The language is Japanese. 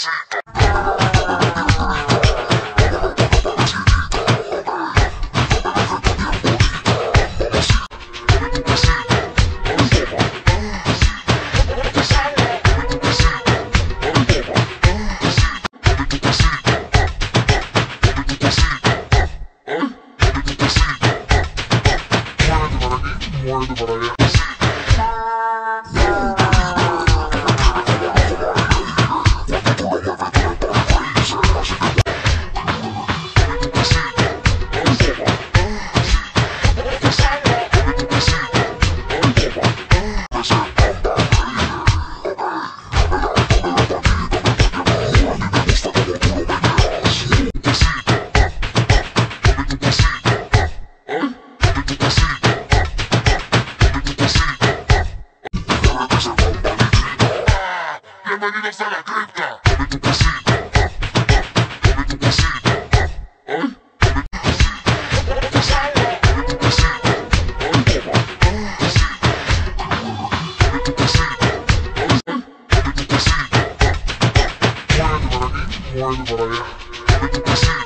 More than what I am. Bienvenidos a la cripta. more than what I.